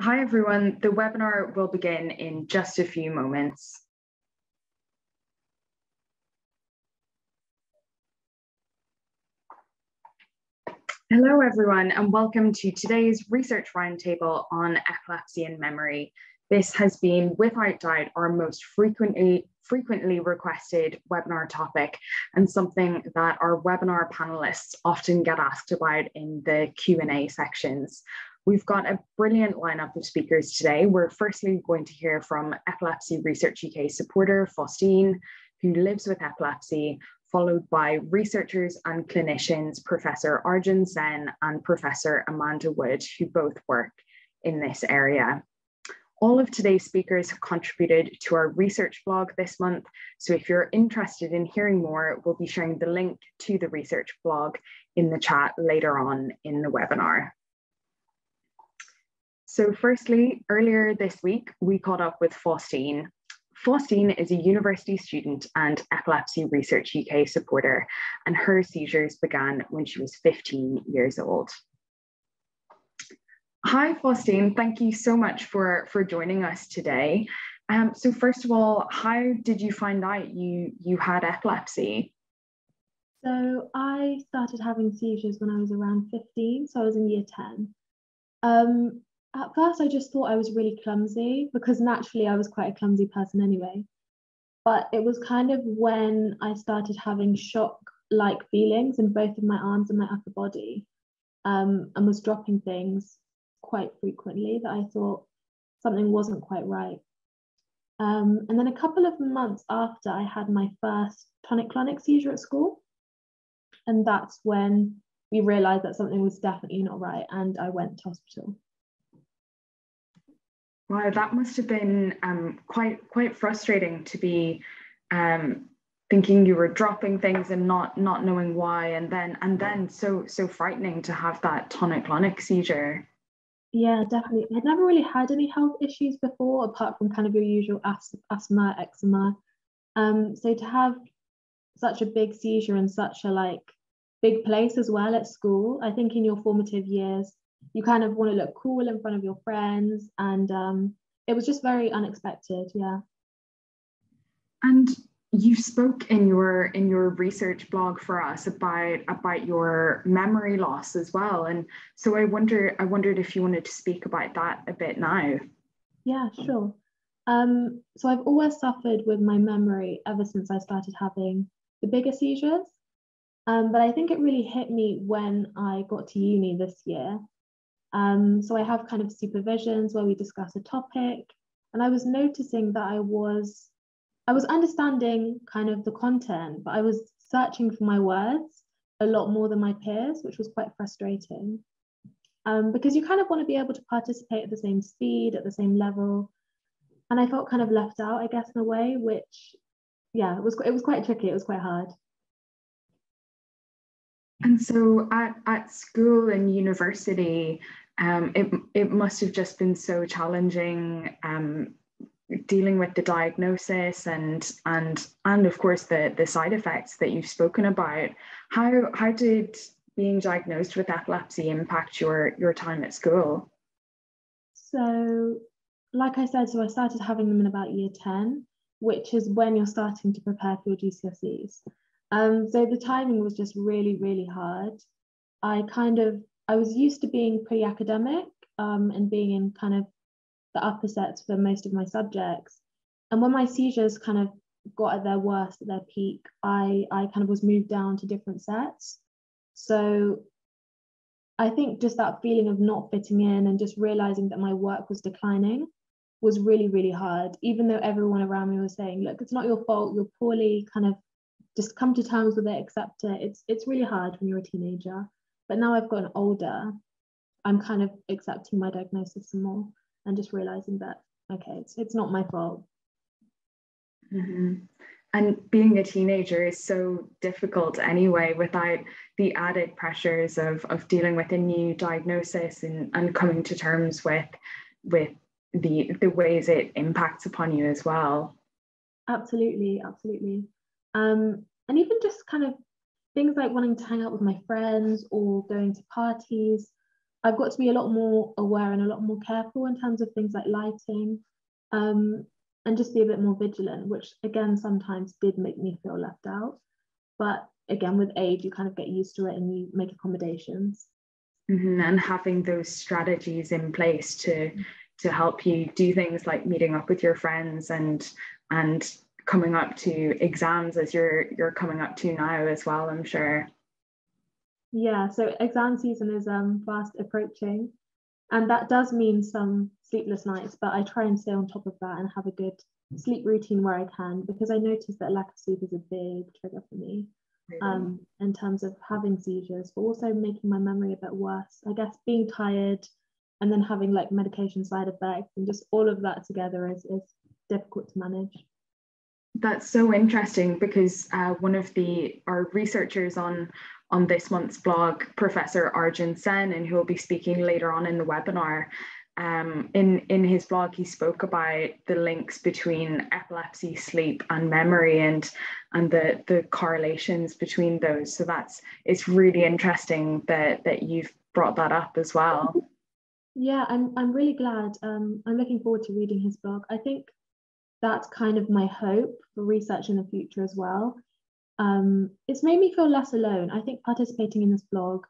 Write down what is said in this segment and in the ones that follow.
Hi everyone, the webinar will begin in just a few moments. Hello everyone and welcome to today's research roundtable on epilepsy and memory. This has been without doubt our most frequently frequently requested webinar topic and something that our webinar panelists often get asked about in the Q&A sections. We've got a brilliant lineup of speakers today. We're firstly going to hear from Epilepsy Research UK supporter Faustine, who lives with epilepsy, followed by researchers and clinicians, Professor Arjun Sen and Professor Amanda Wood, who both work in this area. All of today's speakers have contributed to our research blog this month. So if you're interested in hearing more, we'll be sharing the link to the research blog in the chat later on in the webinar. So firstly, earlier this week, we caught up with Faustine. Faustine is a university student and Epilepsy Research UK supporter, and her seizures began when she was 15 years old. Hi, Faustine. Thank you so much for, for joining us today. Um, so first of all, how did you find out you, you had epilepsy? So I started having seizures when I was around 15, so I was in year 10. Um, at first I just thought I was really clumsy because naturally I was quite a clumsy person anyway. But it was kind of when I started having shock like feelings in both of my arms and my upper body um, and was dropping things quite frequently that I thought something wasn't quite right. Um, and then a couple of months after I had my first tonic clonic seizure at school. And that's when we realized that something was definitely not right and I went to hospital. Wow, that must have been um, quite quite frustrating to be um, thinking you were dropping things and not not knowing why, and then and then so so frightening to have that tonic clonic seizure. Yeah, definitely. I'd never really had any health issues before, apart from kind of your usual asthma, eczema. Um, so to have such a big seizure in such a like big place as well at school, I think in your formative years, you kind of want to look cool in front of your friends and um, it was just very unexpected yeah. And you spoke in your in your research blog for us about about your memory loss as well. And so i wonder i wondered if you wanted to speak about that a bit now. Yeah sure. Um, so i've always suffered with my memory ever since i started having the bigger seizures. Um, but i think it really hit me when i got to uni this year um, so I have kind of supervisions where we discuss a topic, and I was noticing that I was I was understanding kind of the content, but I was searching for my words a lot more than my peers, which was quite frustrating. Um, because you kind of want to be able to participate at the same speed, at the same level. And I felt kind of left out, I guess, in a way, which, yeah, it was it was quite tricky. It was quite hard. And so at, at school and university, um, it, it must have just been so challenging um, dealing with the diagnosis and and and of course the the side effects that you've spoken about. How how did being diagnosed with epilepsy impact your your time at school? So like i said so i started having them in about year 10 which is when you're starting to prepare for your gcse's um, so the timing was just really really hard. I kind of I was used to being pretty academic um, and being in kind of the upper sets for most of my subjects. And when my seizures kind of got at their worst, at their peak, I, I kind of was moved down to different sets. So I think just that feeling of not fitting in and just realizing that my work was declining was really, really hard, even though everyone around me was saying, look, it's not your fault, you're poorly, kind of just come to terms with it, accept it. It's it's really hard when you're a teenager. But now I've gotten older, I'm kind of accepting my diagnosis some more and just realizing that, okay, it's, it's not my fault. Mm-hmm. And being a teenager is so difficult anyway, without the added pressures of, of dealing with a new diagnosis and, and coming to terms with, with the, the ways it impacts upon you as well. Absolutely, absolutely. Um, and even just kind of things like wanting to hang out with my friends or going to parties. I've got to be a lot more aware and a lot more careful in terms of things like lighting um, and just be a bit more vigilant, which again sometimes did make me feel left out. But again, with age, you kind of get used to it and you make accommodations. Mm-hmm. And having those strategies in place to to help you do things like meeting up with your friends and and coming up to exams as you're you're coming up to now as well, I'm sure. Yeah, so exam season is um fast approaching, and that does mean some sleepless nights. But I try and stay on top of that and have a good sleep routine where I can because I notice that lack of sleep is a big trigger for me. Um, in terms of having seizures, but also making my memory a bit worse. I guess being tired and then having like medication side effects and just all of that together is, is difficult to manage. That's so interesting because uh, one of the our researchers on on this month's blog, Professor Arjun Sen, and who will be speaking later on in the webinar. Um, in, in his blog, he spoke about the links between epilepsy, sleep, and memory, and and the the correlations between those. So that's it's really interesting that that you've brought that up as well. Yeah, I'm I'm really glad. Um, I'm looking forward to reading his blog. I think that's kind of my hope for research in the future as well um, it's made me feel less alone. I think participating in this blog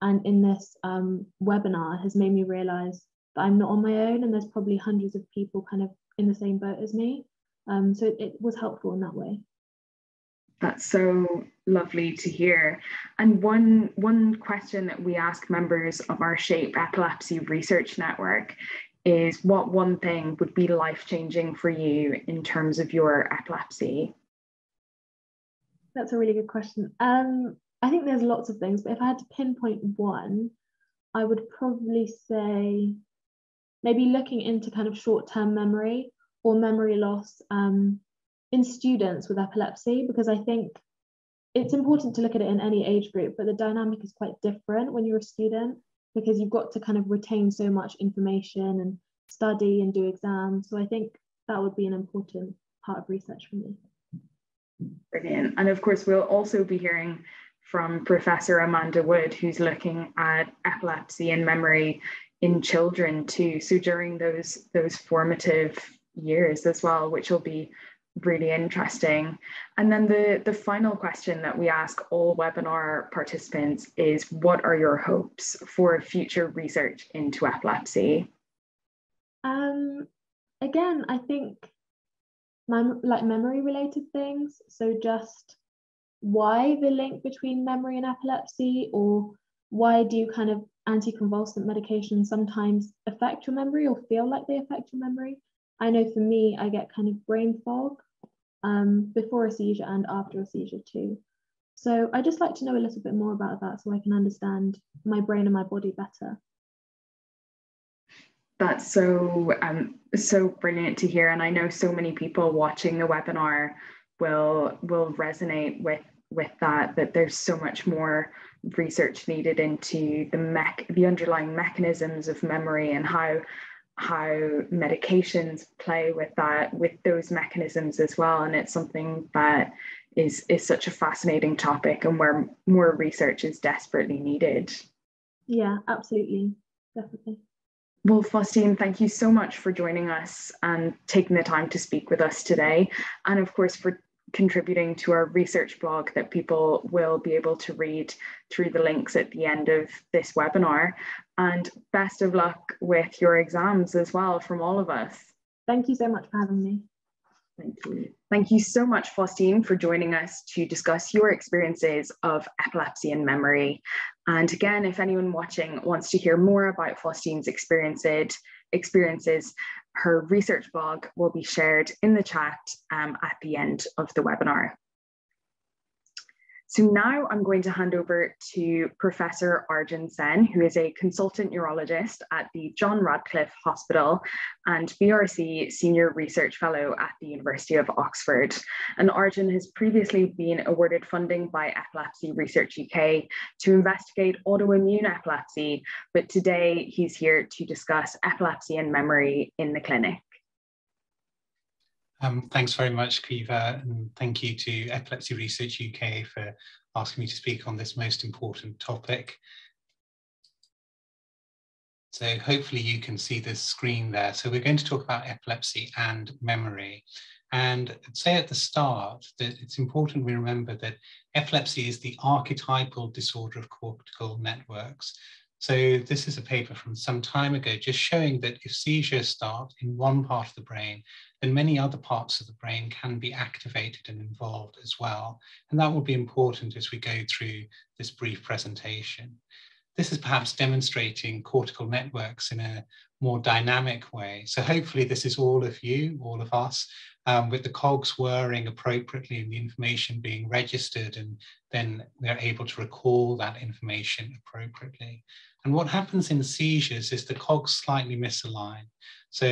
and in this um, webinar has made me realize that I'm not on my own and there's probably hundreds of people kind of in the same boat as me. Um, so it, it was helpful in that way. That's so lovely to hear. And one one question that we ask members of our Shape Epilepsy Research Network is what one thing would be life changing for you in terms of your epilepsy? That's a really good question. Um, I think there's lots of things, but if I had to pinpoint one, I would probably say maybe looking into kind of short-term memory or memory loss um, in students with epilepsy, because I think it's important to look at it in any age group, but the dynamic is quite different when you're a student because you've got to kind of retain so much information and study and do exams. So I think that would be an important part of research for me. Brilliant. And of course, we'll also be hearing from Professor Amanda Wood, who's looking at epilepsy and memory in children too. So during those those formative years as well, which will be really interesting. And then the, the final question that we ask all webinar participants is what are your hopes for future research into epilepsy? Um, again, I think mem- like memory related things. So just why the link between memory and epilepsy, or why do kind of anticonvulsant medications sometimes affect your memory or feel like they affect your memory? I know for me, I get kind of brain fog um, before a seizure and after a seizure too. So I just like to know a little bit more about that so I can understand my brain and my body better that's so um, so brilliant to hear and i know so many people watching the webinar will will resonate with with that that there's so much more research needed into the mech the underlying mechanisms of memory and how how medications play with that with those mechanisms as well. And it's something that is is such a fascinating topic and where more research is desperately needed. Yeah absolutely. Definitely. Well, Faustine, thank you so much for joining us and taking the time to speak with us today. And of course, for contributing to our research blog that people will be able to read through the links at the end of this webinar. And best of luck with your exams as well from all of us. Thank you so much for having me. Thank you. Thank you so much, Faustine, for joining us to discuss your experiences of epilepsy and memory. And again, if anyone watching wants to hear more about Faustine's experiences, experiences, her research blog will be shared in the chat um, at the end of the webinar. So now I'm going to hand over to Professor Arjun Sen, who is a consultant neurologist at the John Radcliffe Hospital and BRC Senior Research Fellow at the University of Oxford. And Arjun has previously been awarded funding by Epilepsy Research UK to investigate autoimmune epilepsy, but today he's here to discuss epilepsy and memory in the clinic. Um, thanks very much, Kiva, and thank you to Epilepsy Research UK for asking me to speak on this most important topic. So hopefully you can see the screen there. So we're going to talk about epilepsy and memory. And say at the start that it's important we remember that epilepsy is the archetypal disorder of cortical networks. So this is a paper from some time ago just showing that if seizures start in one part of the brain, then many other parts of the brain can be activated and involved as well. And that will be important as we go through this brief presentation. This is perhaps demonstrating cortical networks in a more dynamic way. So hopefully this is all of you, all of us, um, with the cogs whirring appropriately and the information being registered and then they're able to recall that information appropriately. And what happens in seizures is the cogs slightly misalign. So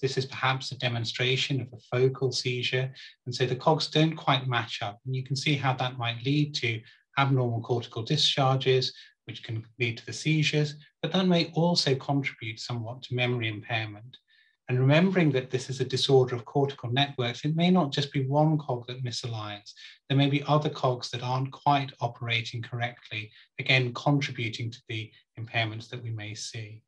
this is perhaps a demonstration of a focal seizure. And so the cogs don't quite match up. And you can see how that might lead to abnormal cortical discharges, which can lead to the seizures, but that may also contribute somewhat to memory impairment. And remembering that this is a disorder of cortical networks, it may not just be one cog that misaligns. There may be other cogs that aren't quite operating correctly, again, contributing to the impairments that we may see.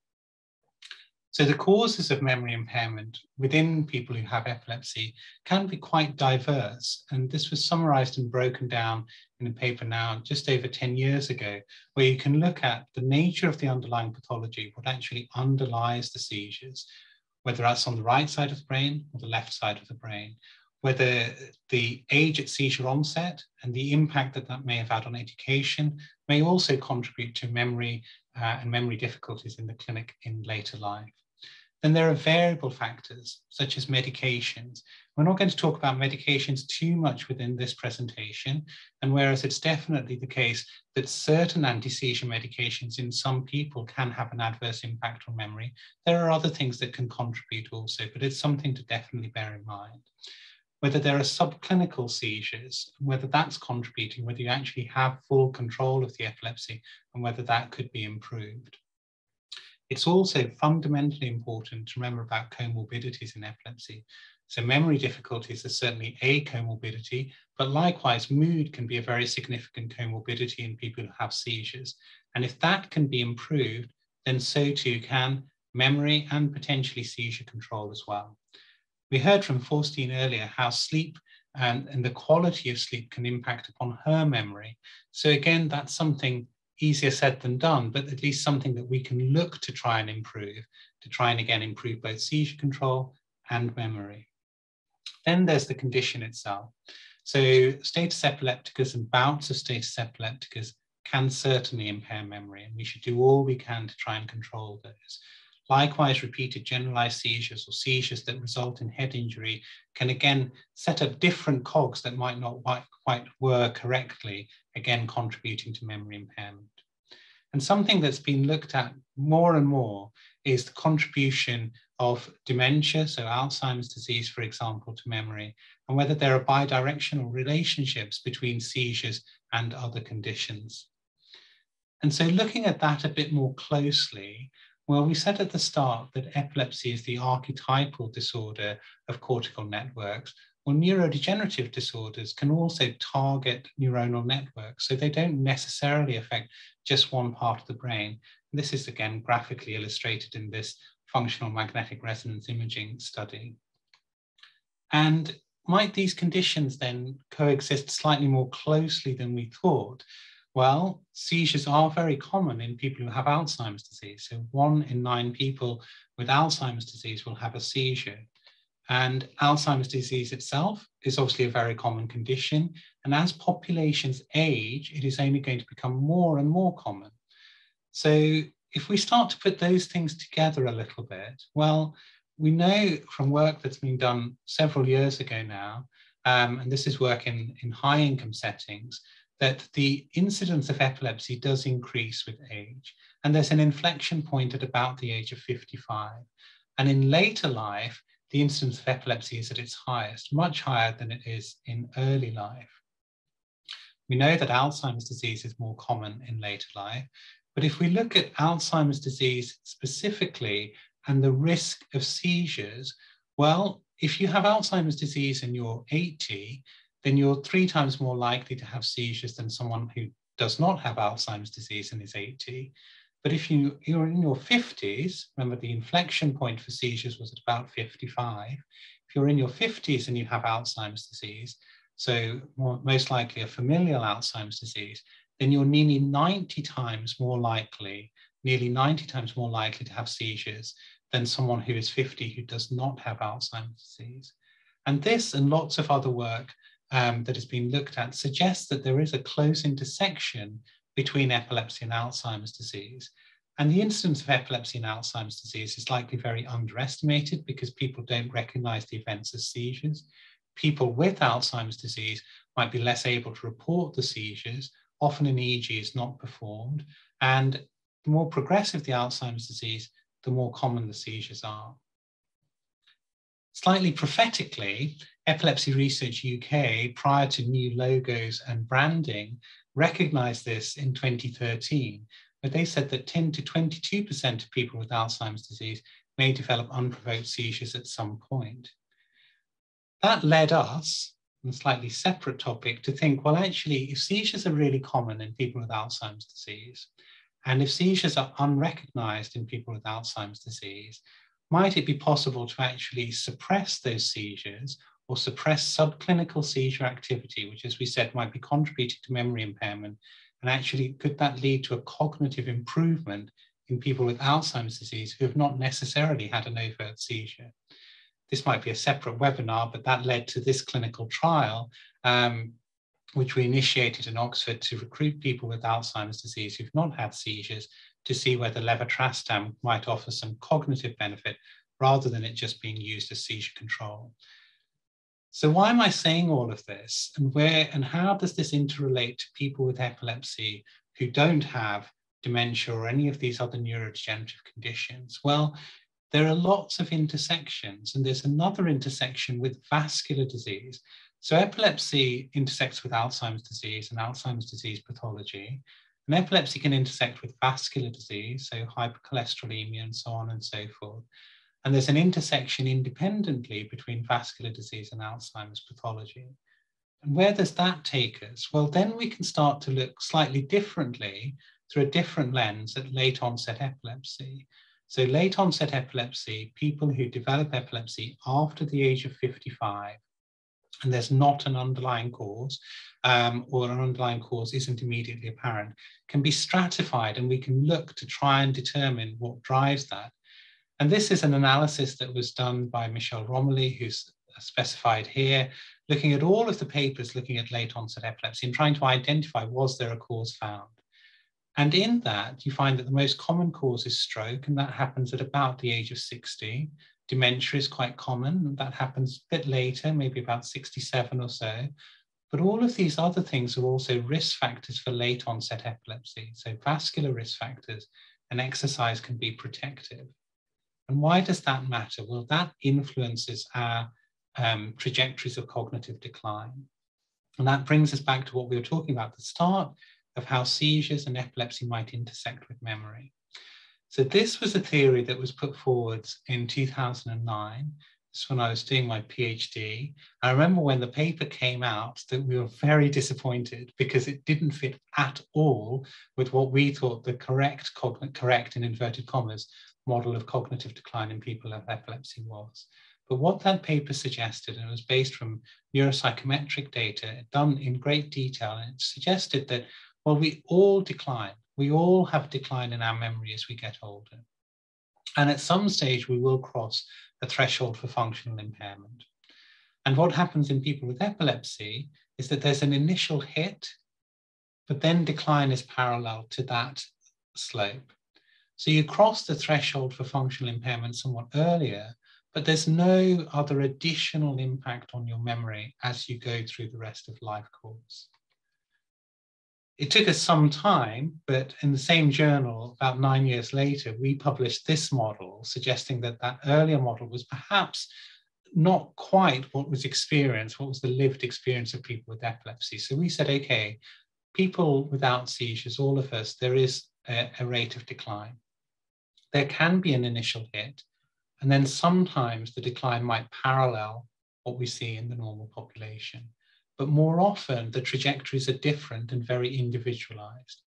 So the causes of memory impairment within people who have epilepsy can be quite diverse. And this was summarized and broken down in a paper now just over 10 years ago, where you can look at the nature of the underlying pathology, what actually underlies the seizures, whether that's on the right side of the brain or the left side of the brain, whether the age at seizure onset and the impact that that may have had on education may also contribute to memory uh, and memory difficulties in the clinic in later life. Then there are variable factors such as medications. We're not going to talk about medications too much within this presentation. And whereas it's definitely the case that certain anti-seizure medications in some people can have an adverse impact on memory, there are other things that can contribute also, but it's something to definitely bear in mind whether there are subclinical seizures, whether that's contributing, whether you actually have full control of the epilepsy, and whether that could be improved. It's also fundamentally important to remember about comorbidities in epilepsy. So memory difficulties are certainly a comorbidity, but likewise mood can be a very significant comorbidity in people who have seizures. And if that can be improved, then so too can memory and potentially seizure control as well. We heard from Faustine earlier how sleep and, and the quality of sleep can impact upon her memory. So again, that's something easier said than done, but at least something that we can look to try and improve, to try and again improve both seizure control and memory. Then there's the condition itself. So status epilepticus and bouts of status epilepticus can certainly impair memory, and we should do all we can to try and control those. Likewise, repeated generalized seizures or seizures that result in head injury can again set up different cogs that might not quite work correctly, again contributing to memory impairment. And something that's been looked at more and more is the contribution of dementia, so Alzheimer's disease, for example, to memory, and whether there are bidirectional relationships between seizures and other conditions. And so looking at that a bit more closely, well, we said at the start that epilepsy is the archetypal disorder of cortical networks. Well, neurodegenerative disorders can also target neuronal networks, so they don't necessarily affect just one part of the brain. This is again graphically illustrated in this functional magnetic resonance imaging study. And might these conditions then coexist slightly more closely than we thought? Well, seizures are very common in people who have Alzheimer's disease. So one in nine people with Alzheimer's disease will have a seizure. And Alzheimer's disease itself is obviously a very common condition. And as populations age, it is only going to become more and more common. So if we start to put those things together a little bit, well, we know from work that's been done several years ago now, um, and this is work in, in high income settings, that the incidence of epilepsy does increase with age. And there's an inflection point at about the age of 55. And in later life, the incidence of epilepsy is at its highest, much higher than it is in early life. We know that Alzheimer's disease is more common in later life, but if we look at Alzheimer's disease specifically and the risk of seizures, well, if you have Alzheimer's disease and you're 80, then you're three times more likely to have seizures than someone who does not have Alzheimer's disease and is 80. But if you, you're in your 50s, remember the inflection point for seizures was at about 55. If you're in your 50s and you have Alzheimer's disease, so more, most likely a familial Alzheimer's disease, then you're nearly 90 times more likely, nearly 90 times more likely to have seizures than someone who is 50 who does not have Alzheimer's disease. And this and lots of other work um, that has been looked at suggests that there is a close intersection between epilepsy and Alzheimer's disease. And the incidence of epilepsy and Alzheimer's disease is likely very underestimated because people don't recognize the events as seizures. People with Alzheimer's disease might be less able to report the seizures. Often an EEG is not performed. And the more progressive the Alzheimer's disease, the more common the seizures are. Slightly prophetically, Epilepsy Research UK, prior to new logos and branding, recognized this in 2013, but they said that 10 to 22% of people with Alzheimer's disease may develop unprovoked seizures at some point. That led us, on a slightly separate topic, to think, well, actually, if seizures are really common in people with Alzheimer's disease, and if seizures are unrecognized in people with Alzheimer's disease, might it be possible to actually suppress those seizures or suppress subclinical seizure activity, which, as we said, might be contributing to memory impairment? And actually, could that lead to a cognitive improvement in people with Alzheimer's disease who have not necessarily had an overt seizure? This might be a separate webinar, but that led to this clinical trial, um, which we initiated in Oxford to recruit people with Alzheimer's disease who've not had seizures to see whether levetiracetam might offer some cognitive benefit rather than it just being used as seizure control. So why am I saying all of this? And where and how does this interrelate to people with epilepsy who don't have dementia or any of these other neurodegenerative conditions? Well, there are lots of intersections, and there's another intersection with vascular disease. So epilepsy intersects with Alzheimer's disease and Alzheimer's disease pathology. And epilepsy can intersect with vascular disease, so hypercholesterolemia and so on and so forth. And there's an intersection independently between vascular disease and Alzheimer's pathology. And where does that take us? Well, then we can start to look slightly differently through a different lens at late onset epilepsy. So late onset epilepsy, people who develop epilepsy after the age of 55, and there's not an underlying cause, um, or an underlying cause isn't immediately apparent, can be stratified and we can look to try and determine what drives that. And this is an analysis that was done by Michelle Romoli, who's specified here, looking at all of the papers looking at late onset epilepsy and trying to identify was there a cause found. And in that, you find that the most common cause is stroke, and that happens at about the age of 60. Dementia is quite common, that happens a bit later, maybe about 67 or so. But all of these other things are also risk factors for late onset epilepsy. So vascular risk factors and exercise can be protective. And why does that matter? Well, that influences our um, trajectories of cognitive decline. And that brings us back to what we were talking about at the start of how seizures and epilepsy might intersect with memory. So this was a theory that was put forward in 2009. This when I was doing my PhD. I remember when the paper came out that we were very disappointed because it didn't fit at all with what we thought the correct, correct in inverted commas, model of cognitive decline in people with epilepsy was. But what that paper suggested, and it was based from neuropsychometric data done in great detail, and it suggested that, well, we all decline. We all have decline in our memory as we get older. And at some stage, we will cross a threshold for functional impairment. And what happens in people with epilepsy is that there's an initial hit, but then decline is parallel to that slope. So you cross the threshold for functional impairment somewhat earlier, but there's no other additional impact on your memory as you go through the rest of life course. It took us some time, but in the same journal, about nine years later, we published this model, suggesting that that earlier model was perhaps not quite what was experienced, what was the lived experience of people with epilepsy. So we said, okay, people without seizures, all of us, there is a, a rate of decline there can be an initial hit, and then sometimes the decline might parallel what we see in the normal population. But more often, the trajectories are different and very individualized.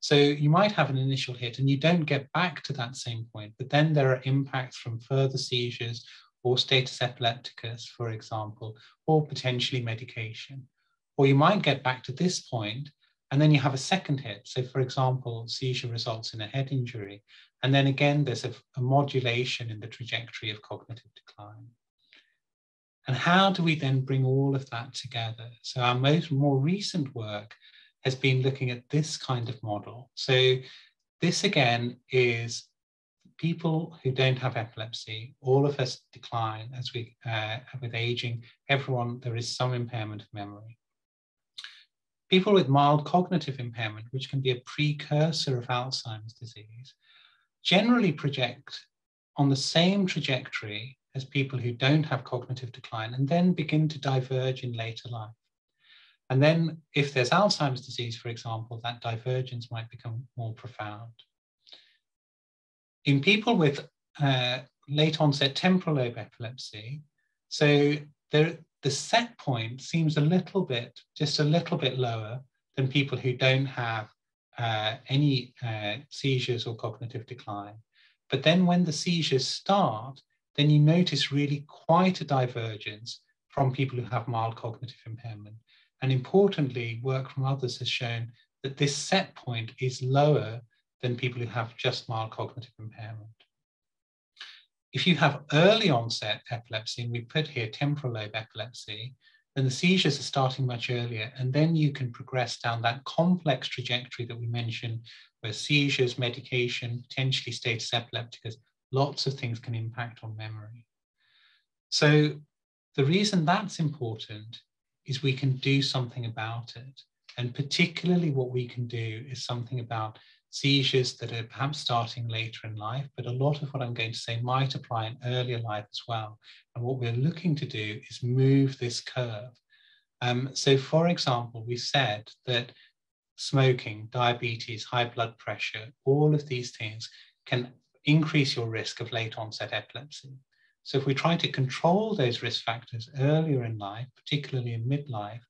So you might have an initial hit and you don't get back to that same point, but then there are impacts from further seizures or status epilepticus, for example, or potentially medication. Or you might get back to this point and then you have a second hit. So for example, seizure results in a head injury. And then again, there's a, a modulation in the trajectory of cognitive decline. And how do we then bring all of that together? So our most more recent work has been looking at this kind of model. So this again is people who don't have epilepsy, all of us decline as we, uh, with aging, everyone, there is some impairment of memory. People with mild cognitive impairment, which can be a precursor of Alzheimer's disease, generally project on the same trajectory as people who don't have cognitive decline and then begin to diverge in later life. And then if there's Alzheimer's disease, for example, that divergence might become more profound. In people with uh, late onset temporal lobe epilepsy, so there, the set point seems a little bit, just a little bit lower than people who don't have uh, any uh, seizures or cognitive decline. But then when the seizures start, then you notice really quite a divergence from people who have mild cognitive impairment. And importantly, work from others has shown that this set point is lower than people who have just mild cognitive impairment. If you have early onset epilepsy, and we put here temporal lobe epilepsy, then the seizures are starting much earlier, and then you can progress down that complex trajectory that we mentioned, where seizures, medication, potentially status epilepticus, lots of things can impact on memory. So the reason that's important is we can do something about it. And particularly what we can do is something about seizures that are perhaps starting later in life, but a lot of what I'm going to say might apply in earlier life as well. And what we're looking to do is move this curve. Um, so for example, we said that smoking, diabetes, high blood pressure, all of these things can increase your risk of late onset epilepsy. So if we try to control those risk factors earlier in life, particularly in midlife,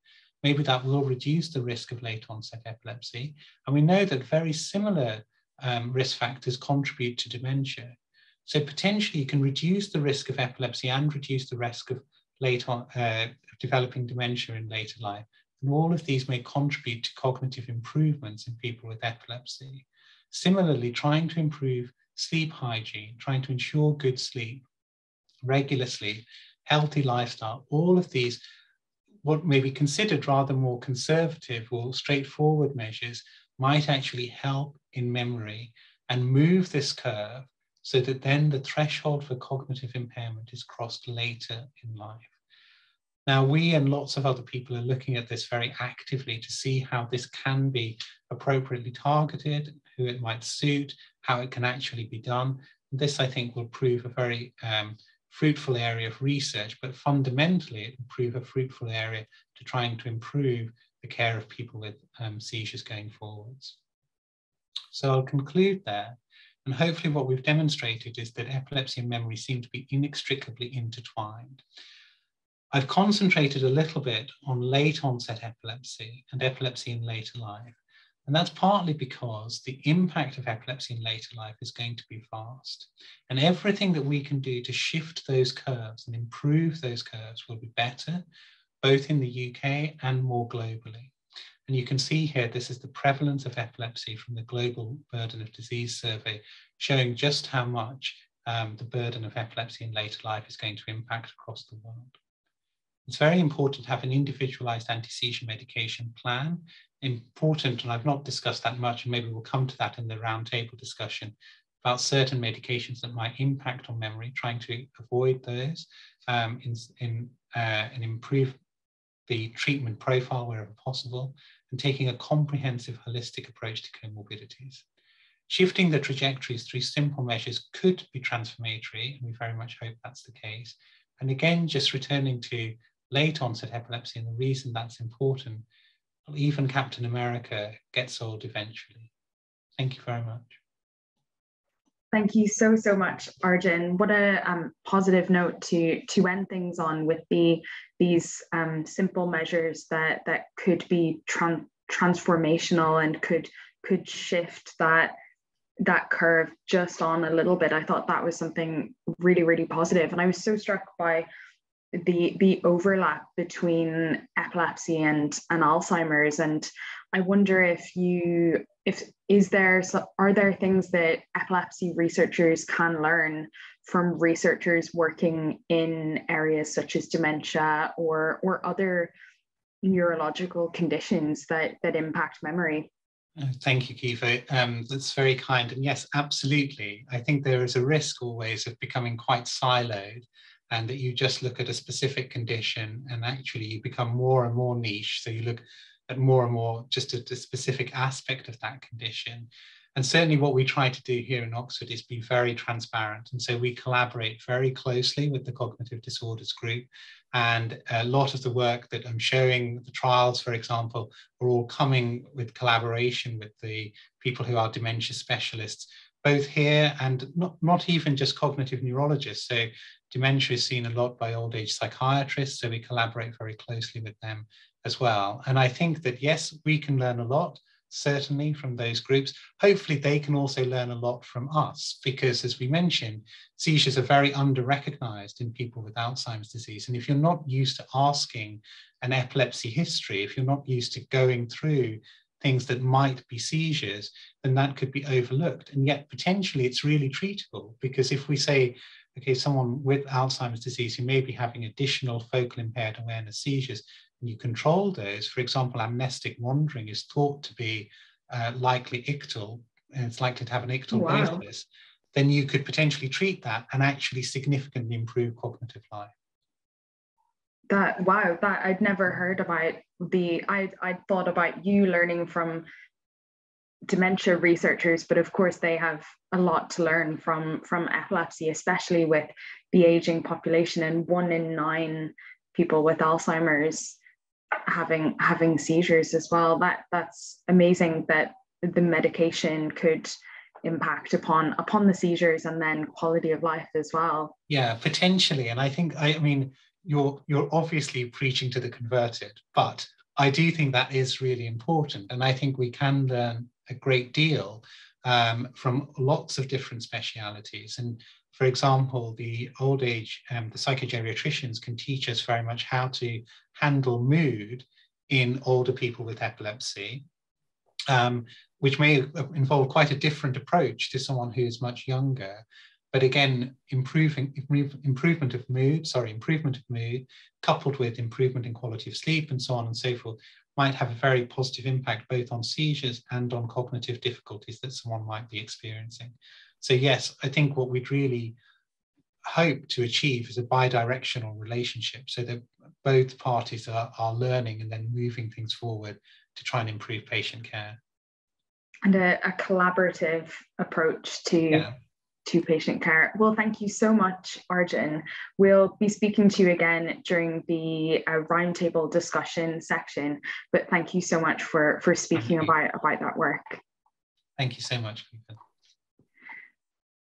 maybe that will reduce the risk of late onset epilepsy. And we know that very similar um, risk factors contribute to dementia. So potentially you can reduce the risk of epilepsy and reduce the risk of late on, uh, developing dementia in later life. And all of these may contribute to cognitive improvements in people with epilepsy. Similarly, trying to improve sleep hygiene, trying to ensure good sleep, regular sleep, healthy lifestyle, all of these, what may be considered rather more conservative or straightforward measures, might actually help in memory and move this curve so that then the threshold for cognitive impairment is crossed later in life. Now, we and lots of other people are looking at this very actively to see how this can be appropriately targeted, who it might suit, how it can actually be done. This, I think, will prove a very um, fruitful area of research, but fundamentally it will prove a fruitful area to trying to improve the care of people with um, seizures going forwards. So I'll conclude there. And hopefully what we've demonstrated is that epilepsy and memory seem to be inextricably intertwined. I've concentrated a little bit on late onset epilepsy and epilepsy in later life. And that's partly because the impact of epilepsy in later life is going to be vast. And everything that we can do to shift those curves and improve those curves will be better, both in the UK and more globally. And you can see here, this is the prevalence of epilepsy from the Global Burden of Disease Survey, showing just how much um, the burden of epilepsy in later life is going to impact across the world. It's very important to have an individualized anti-seizure medication plan important, and I've not discussed that much, and maybe we'll come to that in the roundtable discussion about certain medications that might impact on memory, trying to avoid those um, in, in, uh, and improve the treatment profile wherever possible, and taking a comprehensive holistic approach to comorbidities. Shifting the trajectories through simple measures could be transformatory, and we very much hope that's the case. And again, just returning to late onset epilepsy and the reason that's important even Captain America gets old eventually. Thank you very much. Thank you so so much, Arjun. What a um, positive note to to end things on with the these um, simple measures that that could be tran- transformational and could could shift that that curve just on a little bit. I thought that was something really, really positive. And I was so struck by the the overlap between epilepsy and and Alzheimer's. And I wonder if you if is there are there things that epilepsy researchers can learn from researchers working in areas such as dementia or or other neurological conditions that that impact memory uh, Thank you, Kiva. Um, that's very kind. And yes, absolutely. I think there is a risk always of becoming quite siloed and that you just look at a specific condition and actually you become more and more niche. So you look at more and more just at a specific aspect of that condition. And certainly what we try to do here in Oxford is be very transparent. And so we collaborate very closely with the Cognitive Disorders Group. And a lot of the work that I'm showing, the trials, for example, are all coming with collaboration with the people who are dementia specialists, both here and not, not even just cognitive neurologists. So dementia is seen a lot by old age psychiatrists. So we collaborate very closely with them as well. And I think that, yes, we can learn a lot certainly from those groups. Hopefully, they can also learn a lot from us because, as we mentioned, seizures are very under recognized in people with Alzheimer's disease. And if you're not used to asking an epilepsy history, if you're not used to going through things that might be seizures, then that could be overlooked. And yet, potentially, it's really treatable because if we say, okay, someone with Alzheimer's disease who may be having additional focal impaired awareness seizures, and you control those, for example, amnestic wandering is thought to be uh, likely ictal, and it's likely to have an ictal wow. basis, then you could potentially treat that and actually significantly improve cognitive life. That wow, that I'd never heard about the I I'd thought about you learning from dementia researchers, but of course they have a lot to learn from from epilepsy, especially with the aging population and one in nine people with Alzheimer's having having seizures as well. That that's amazing that the medication could impact upon upon the seizures and then quality of life as well. Yeah, potentially. And I think I, mean you're you're obviously preaching to the converted, but I do think that is really important. And I think we can learn a great deal um, from lots of different specialities. And for example, the old age, um, the psychogeriatricians can teach us very much how to handle mood in older people with epilepsy, um, which may involve quite a different approach to someone who is much younger. But again, improving improvement of mood, sorry, improvement of mood, coupled with improvement in quality of sleep and so on and so forth, might have a very positive impact both on seizures and on cognitive difficulties that someone might be experiencing. So yes, I think what we'd really hope to achieve is a bi-directional relationship so that both parties are, are learning and then moving things forward to try and improve patient care. And a, a collaborative approach to yeah. To patient care. Well, thank you so much, Arjun. We'll be speaking to you again during the uh, roundtable discussion section, but thank you so much for, for speaking about, about that work. Thank you so much.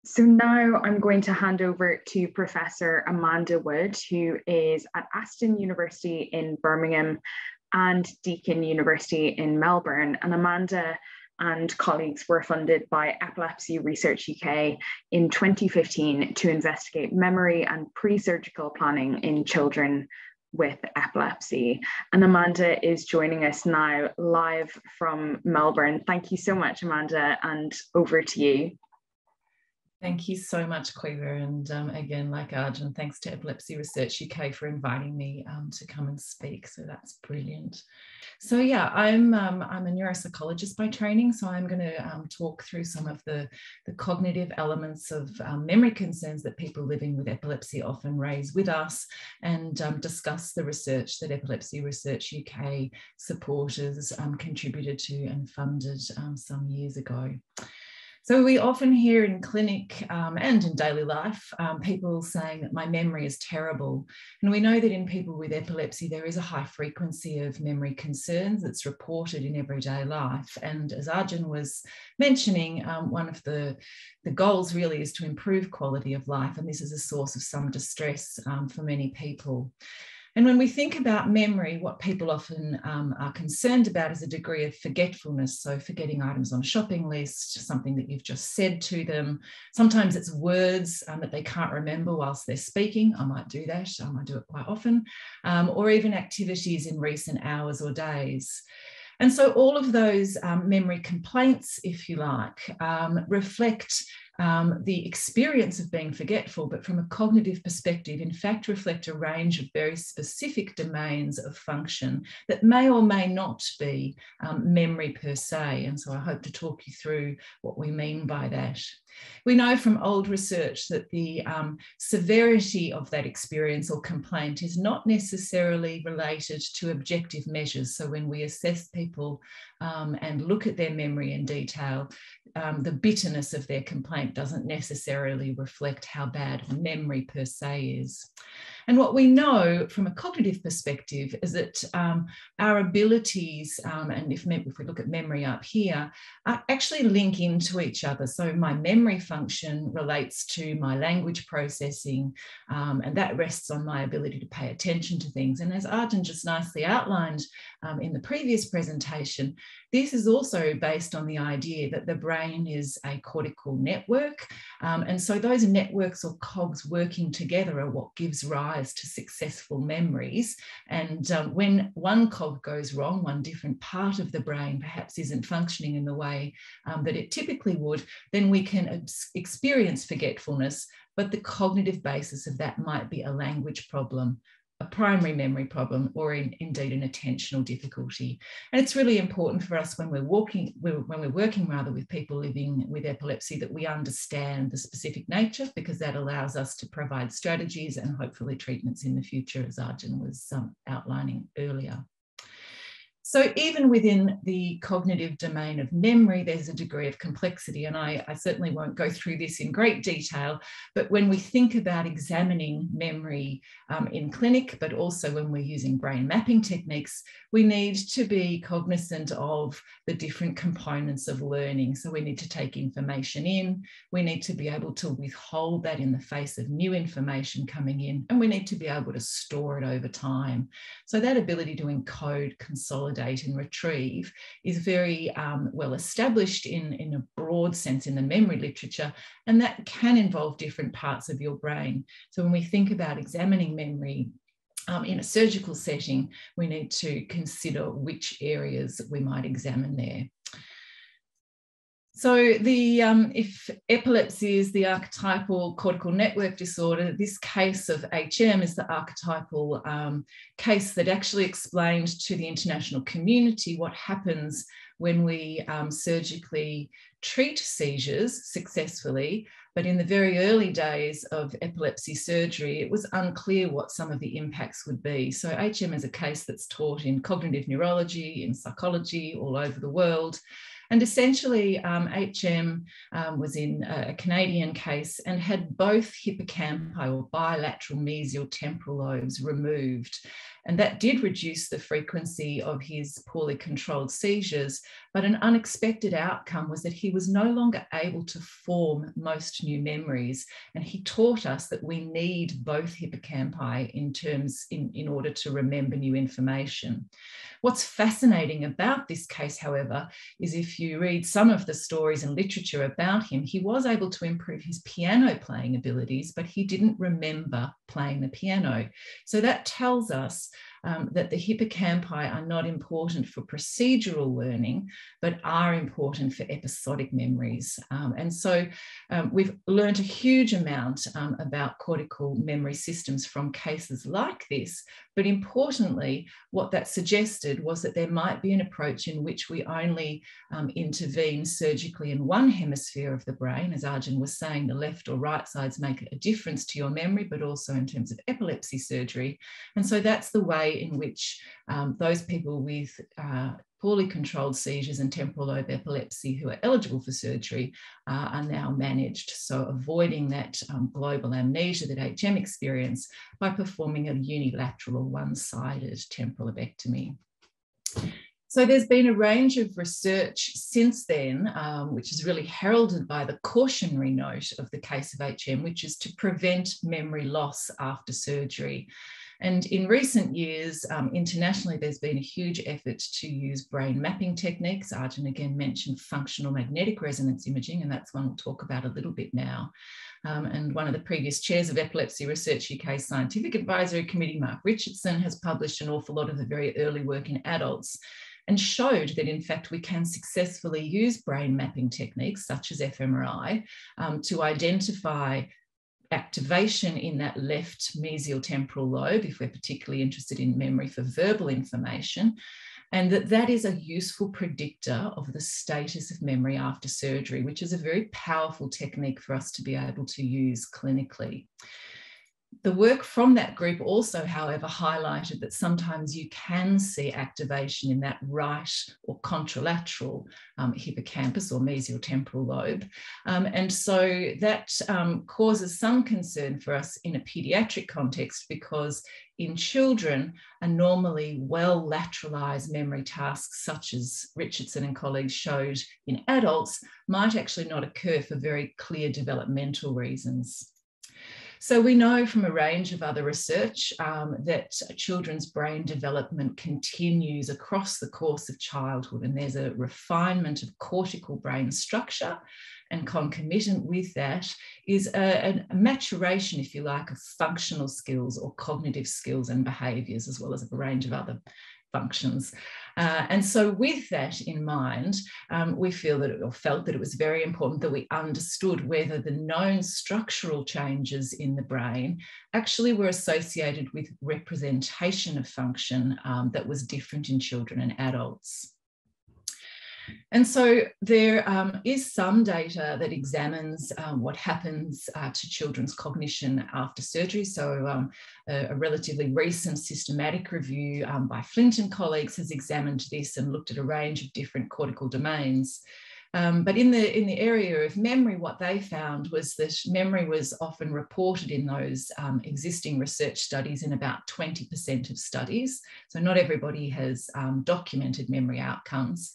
So now I'm going to hand over to Professor Amanda Wood, who is at Aston University in Birmingham and Deakin University in Melbourne. And Amanda and colleagues were funded by Epilepsy Research UK in 2015 to investigate memory and pre-surgical planning in children with epilepsy. And Amanda is joining us now live from Melbourne. Thank you so much, Amanda, and over to you. Thank you so much, Quiver. And um, again, like Arjun, thanks to Epilepsy Research UK for inviting me um, to come and speak. So that's brilliant. So yeah, I'm um, I'm a neuropsychologist by training. So I'm going to um, talk through some of the, the cognitive elements of um, memory concerns that people living with epilepsy often raise with us and um, discuss the research that Epilepsy Research UK supporters contributed to and funded some years ago. So we often hear in clinic um, and in daily life um, people saying that my memory is terrible. And we know that in people with epilepsy, there is a high frequency of memory concerns that's reported in everyday life. And as Arjun was mentioning, um, one of the, the goals really is to improve quality of life. And this is a source of some distress um, for many people. And when we think about memory, what people often um, are concerned about is a degree of forgetfulness. So, forgetting items on a shopping list, something that you've just said to them. Sometimes it's words um, that they can't remember whilst they're speaking. I might do that, I might do it quite often, um, or even activities in recent hours or days. And so, all of those um, memory complaints, if you like, um, reflect um, the experience of being forgetful, but from a cognitive perspective, in fact, reflect a range of very specific domains of function that may or may not be um, memory per se. And so I hope to talk you through what we mean by that. We know from old research that the um, severity of that experience or complaint is not necessarily related to objective measures. So when we assess people um, and look at their memory in detail, um, the bitterness of their complaint doesn't necessarily reflect how bad memory per se is. And what we know from a cognitive perspective is that um, our abilities, um, and if, if we look at memory up here, actually link into each other. So my memory function relates to my language processing, um, and that rests on my ability to pay attention to things. And as Arjun just nicely outlined um, in the previous presentation, this is also based on the idea that the brain is a cortical network. Um, and so those networks or cogs working together are what gives rise to successful memories. And um, when one cog goes wrong, one different part of the brain perhaps isn't functioning in the way um, that it typically would, then we can experience forgetfulness. But the cognitive basis of that might be a language problem a primary memory problem or in, indeed an attentional difficulty. And it's really important for us when we're walking, when we're working rather with people living with epilepsy that we understand the specific nature because that allows us to provide strategies and hopefully treatments in the future as Arjun was um, outlining earlier. So even within the cognitive domain of memory, there's a degree of complexity. And I, I, certainly won't go through this in great detail, but when we think about examining memory um, in clinic, but also when we're using brain mapping techniques, we need to be cognizant of the different components of learning. So we need to take information in, we need to be able to withhold that in the face of new information coming in, and we need to be able to store it over time. So that ability to encode, consolidate, and retrieve is very um, well established in, in a broad sense in the memory literature, and that can involve different parts of your brain. So when we think about examining memory, um, in a surgical setting, we need to consider which areas we might examine there. So the um, if epilepsy is the archetypal cortical network disorder, this case of HM is the archetypal um, case that actually explained to the international community what happens when we um, surgically treat seizures successfully. But in the very early days of epilepsy surgery, it was unclear what some of the impacts would be. So HM is a case that's taught in cognitive neurology, in psychology all over the world. And essentially, um, HM um, was in a Canadian case and had both hippocampi or bilateral mesial temporal lobes removed. And that did reduce the frequency of his poorly controlled seizures. But an unexpected outcome was that he was no longer able to form most new memories. And he taught us that we need both hippocampi in terms in, in order to remember new information. What's fascinating about this case, however, is if you read some of the stories and literature about him, he was able to improve his piano playing abilities, but he didn't remember playing the piano. So that tells us um, that the hippocampi are not important for procedural learning, but are important for episodic memories. Um, and so um, we've learned a huge amount um, about cortical memory systems from cases like this. But importantly, what that suggested was that there might be an approach in which we only um, intervene surgically in one hemisphere of the brain. As Arjun was saying, the left or right sides make a difference to your memory, but also in terms of epilepsy surgery. And so that's the way in which um, those people with uh, poorly controlled seizures and temporal lobe epilepsy who are eligible for surgery uh, are now managed. So avoiding that um, global amnesia that HM experience by performing a unilateral one-sided temporal lobectomy. So there's been a range of research since then, um, which is really heralded by the cautionary note of the case of HM, which is to prevent memory loss after surgery. And in recent years, um, internationally, there's been a huge effort to use brain mapping techniques. Arjun again mentioned functional magnetic resonance imaging, and that's one we'll talk about a little bit now. Um, and one of the previous chairs of Epilepsy Research UK Scientific Advisory Committee, Mark Richardson, has published an awful lot of the very early work in adults and showed that in fact we can successfully use brain mapping techniques such as fMRI um, to identify activation in that left mesial temporal lobe, if we're particularly interested in memory for verbal information, and that that is a useful predictor of the status of memory after surgery, which is a very powerful technique for us to be able to use clinically. The work from that group also, however, highlighted that sometimes you can see activation in that right or contralateral um, hippocampus or mesial temporal lobe. Um, and so that um, causes some concern for us in a pediatric context because in children, a normally well lateralized memory task, such as Richardson and colleagues showed in adults, might actually not occur for very clear developmental reasons. So we know from a range of other research um, that children's brain development continues across the course of childhood, and there's a refinement of cortical brain structure. And concomitant with that is a, a maturation, if you like, of functional skills or cognitive skills and behaviours, as well as a range of other functions. Uh, and so, with that in mind, um, we feel that it, or felt that it was very important that we understood whether the known structural changes in the brain actually were associated with representation of function um, that was different in children and adults. And so there um, is some data that examines um, what happens uh, to children's cognition after surgery. So um, a, a, relatively recent systematic review um, by Flint and colleagues has examined this and looked at a range of different cortical domains. Um, but in the in the area of memory, what they found was that memory was often reported in those um, existing research studies in about 20% of studies. So not everybody has um, documented memory outcomes.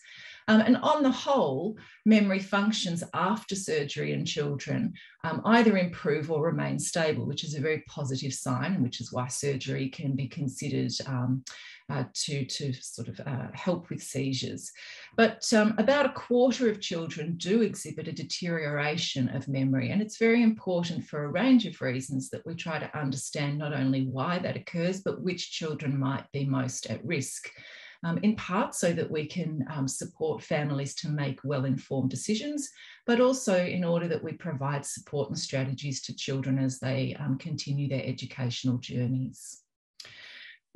Um, and on the whole, memory functions after surgery in children um, either improve or remain stable, which is a very positive sign, which is why surgery can be considered um, uh, to, to sort of uh, help with seizures. But um, about a quarter of children do exhibit a deterioration of memory, and it's very important for a range of reasons that we try to understand not only why that occurs, but which children might be most at risk um, in part so that we can um, support families to make well informed decisions, but also in order that we provide support and strategies to children as they um, continue their educational journeys.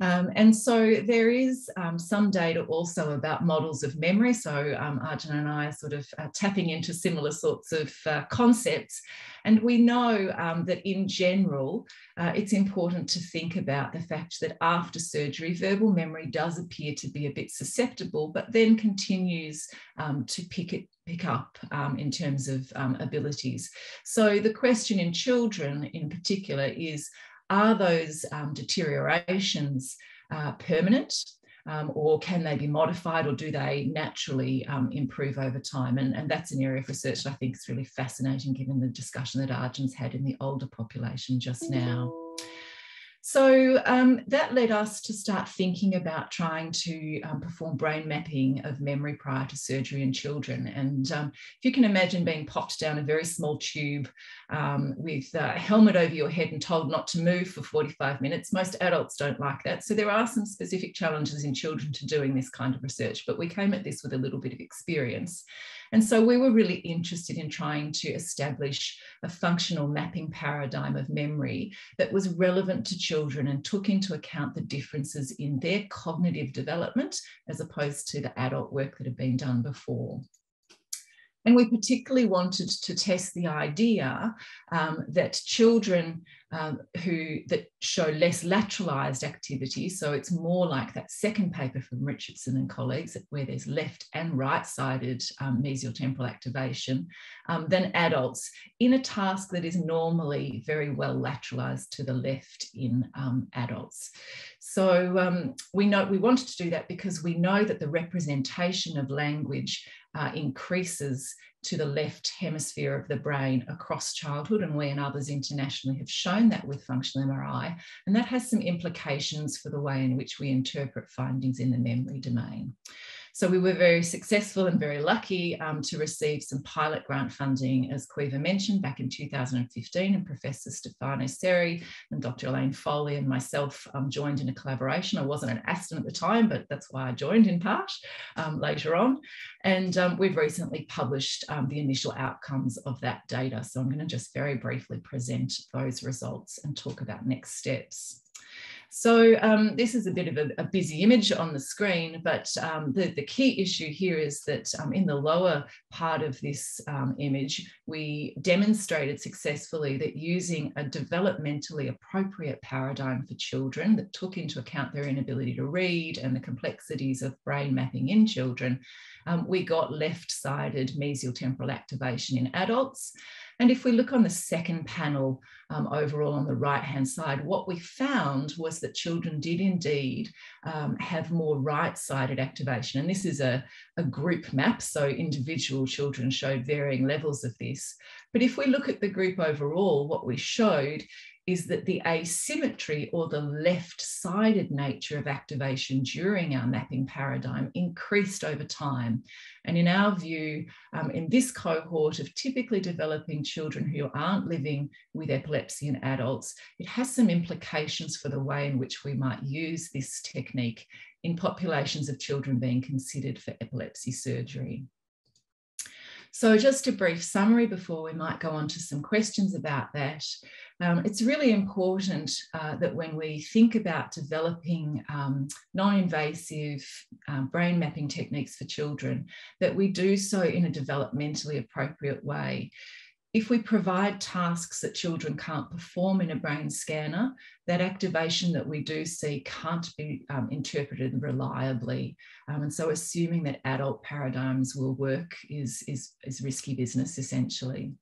Um, and so there is um, some data also about models of memory. So um, Arjun and I are sort of uh, tapping into similar sorts of uh, concepts. And we know um, that in general, uh, it's important to think about the fact that after surgery, verbal memory does appear to be a bit susceptible, but then continues um, to pick it pick up um, in terms of abilities. So the question in children in particular is, are those um, deteriorations uh, permanent um, or can they be modified or do they naturally um, improve over time? And, and that's an area of research that I think is really fascinating given the discussion that Arjun's had in the older population just now. So um, that led us to start thinking about trying to um, perform brain mapping of memory prior to surgery in children. And um, if you can imagine being popped down a very small tube um, with a helmet over your head and told not to move for 45 minutes, most adults don't like that. So there are some specific challenges in children to doing this kind of research, but we came at this with a little bit of experience. And so we were really interested in trying to establish a functional mapping paradigm of memory that was relevant to children and took into account the differences in their cognitive development as opposed to the adult work that had been done before. And we particularly wanted to test the idea um, that children um, who that show less lateralized activity, so it's more like that second paper from Richardson and colleagues, where there's left and right-sided um, mesial temporal activation, um, than adults in a task that is normally very well lateralized to the left in um, adults. So um, we know we wanted to do that because we know that the representation of language uh, increases to the left hemisphere of the brain across childhood. And we and others internationally have shown that with functional MRI. And that has some implications for the way in which we interpret findings in the memory domain. So we were very successful and very lucky um, to receive some pilot grant funding, as Caoimhe mentioned, back in 2015. And Professor Stefano Seri and Dr. Elaine Foley and myself um, joined in a collaboration. I wasn't an Aston at the time, but that's why I joined in part um, later on. And um, we've recently published um, the initial outcomes of that data. So I'm going to just very briefly present those results and talk about next steps. So um, this is a bit of a, a, busy image on the screen, but um, the, the key issue here is that um, in the lower part of this um, image, we demonstrated successfully that using a developmentally appropriate paradigm for children that took into account their inability to read and the complexities of brain mapping in children, um, we got left-sided mesial temporal activation in adults. And if we look on the second panel um, overall on the right hand side, what we found was that children did indeed um, have more right sided activation. And this is a, a group map, so individual children showed varying levels of this. But if we look at the group overall, what we showed is that the asymmetry or the left-sided nature of activation during our mapping paradigm increased over time. And in our view, um, in this cohort of typically developing children who aren't living with epilepsy in adults, it has some implications for the way in which we might use this technique in populations of children being considered for epilepsy surgery. So just a brief summary before we might go on to some questions about that. Um, it's really important uh, that when we think about developing um, non-invasive um, brain mapping techniques for children, that we do so in a developmentally appropriate way. If we provide tasks that children can't perform in a brain scanner, that activation that we do see can't be um, interpreted reliably. Um, and so assuming that adult paradigms will work is, is, is risky business essentially.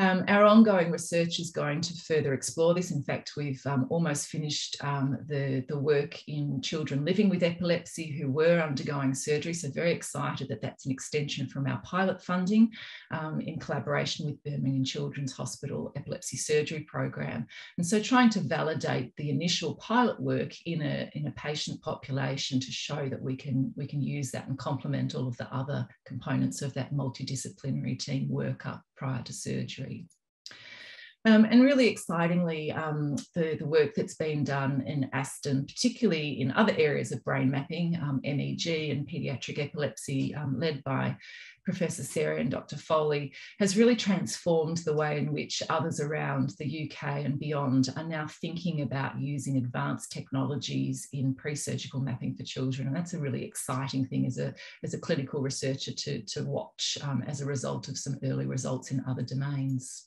Um, our ongoing research is going to further explore this. In fact, we've um, almost finished um, the, the work in children living with epilepsy who were undergoing surgery. So very excited that that's an extension from our pilot funding um, in collaboration with Birmingham Children's Hospital Epilepsy Surgery Program. And so trying to validate the initial pilot work in a, in a patient population to show that we can, we can use that and complement all of the other components of that multidisciplinary team workup prior to surgery country. Um, and really excitingly, um, the, the work that's been done in Aston, particularly in other areas of brain mapping, um, MEG and pediatric epilepsy, um, led by Professor Seri and Dr. Foley, has really transformed the way in which others around the UK and beyond are now thinking about using advanced technologies in pre-surgical mapping for children. And that's a really exciting thing as a, as a clinical researcher to, to watch um, as a result of some early results in other domains.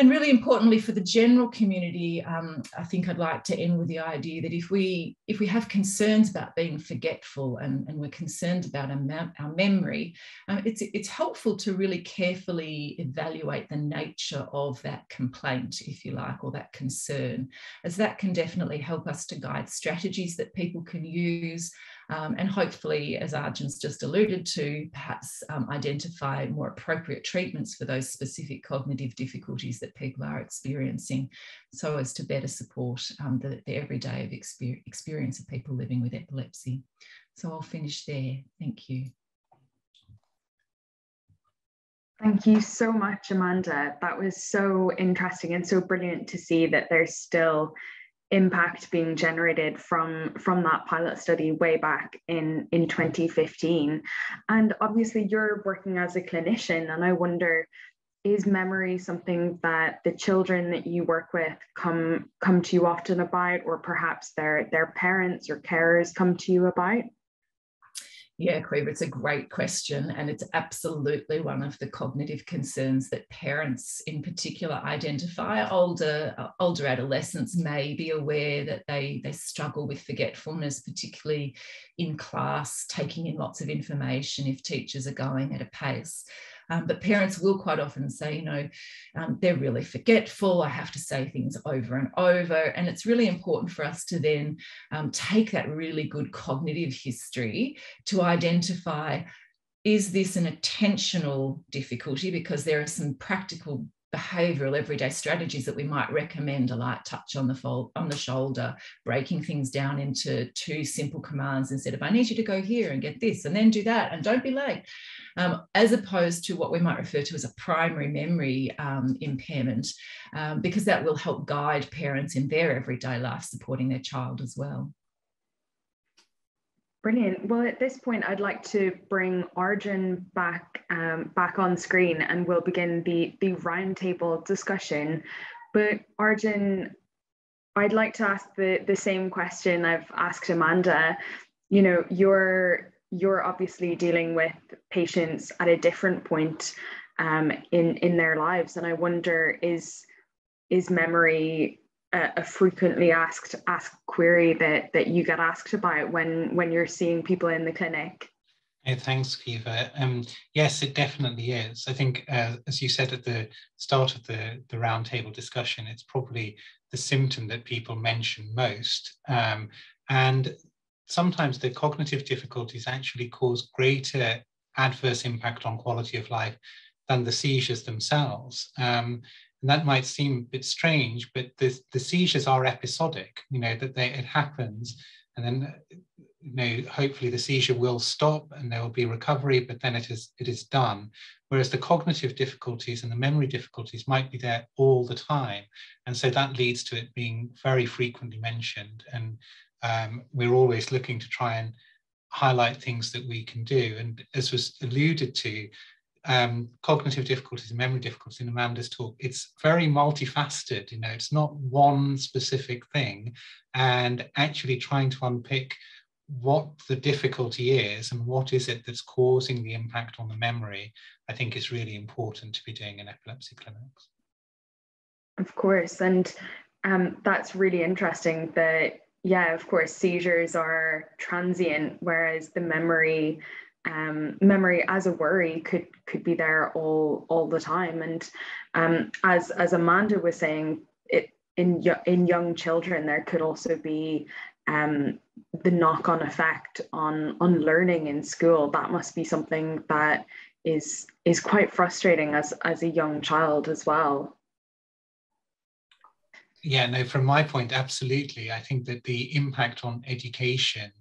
And really importantly for the general community, um, I think I'd like to end with the idea that if we if we have concerns about being forgetful and, and we're concerned about our, memory, um, it's it's helpful to really carefully evaluate the nature of that complaint, if you like, or that concern, as that can definitely help us to guide strategies that people can use um, and hopefully, as Arjun's just alluded to, perhaps um, identify more appropriate treatments for those specific cognitive difficulties that people are experiencing so as to better support um, the, the, everyday of exper experience of people living with epilepsy. So I'll finish there. Thank you. Thank you so much, Amanda. That was so interesting and so brilliant to see that there's still impact being generated from from that pilot study way back in in 2015 and obviously you're working as a clinician and i wonder is memory something that the children that you work with come come to you often about or perhaps their their parents or carers come to you about yeah, Caoimhe, it's a great question. And it's absolutely one of the cognitive concerns that parents in particular identify. Older, uh, older adolescents may be aware that they, they struggle with forgetfulness, particularly in class, taking in lots of information if teachers are going at a pace. Um, but parents will quite often say, you know, um, they're really forgetful. I have to say things over and over. And it's really important for us to then um, take that really good cognitive history to identify is this an attentional difficulty because there are some practical behavioral everyday strategies that we might recommend a light touch on the fold, on the shoulder breaking things down into two simple commands instead of i need you to go here and get this and then do that and don't be late um, as opposed to what we might refer to as a primary memory um, impairment um, because that will help guide parents in their everyday life supporting their child as well Brilliant. Well, at this point, I'd like to bring Arjun back um, back on screen, and we'll begin the the roundtable discussion. But Arjun, I'd like to ask the the same question I've asked Amanda. You know, you're you're obviously dealing with patients at a different point um, in in their lives, and I wonder is is memory a, frequently asked asked query that that you get asked about when when you're seeing people in the clinic? Hey, thanks, Caoimhe. Um, yes, it definitely is. I think, uh, as you said at the start of the, the roundtable discussion, it's probably the symptom that people mention most. Um, and sometimes the cognitive difficulties actually cause greater adverse impact on quality of life than the seizures themselves. Um, and that might seem a bit strange, but the, the seizures are episodic, you know, that they, it happens and then, you know, hopefully the seizure will stop and there will be recovery, but then it is, it is done. Whereas the cognitive difficulties and the memory difficulties might be there all the time. And so that leads to it being very frequently mentioned. And um, we're always looking to try and highlight things that we can do. And as was alluded to, um, cognitive difficulties and memory difficulties in Amanda's talk, it's very multifaceted. You know, it's not one specific thing, and actually trying to unpick what the difficulty is and what is it that's causing the impact on the memory, I think is really important to be doing in epilepsy clinics. Of course, and um, that's really interesting. That yeah, of course, seizures are transient, whereas the memory um, memory as a worry could could be there all all the time. And um, as as Amanda was saying, it in in young children there could also be um, the knock-on effect on on learning in school. That must be something that is is quite frustrating as as a young child as well. Yeah, no, from my point, absolutely. I think that the impact on education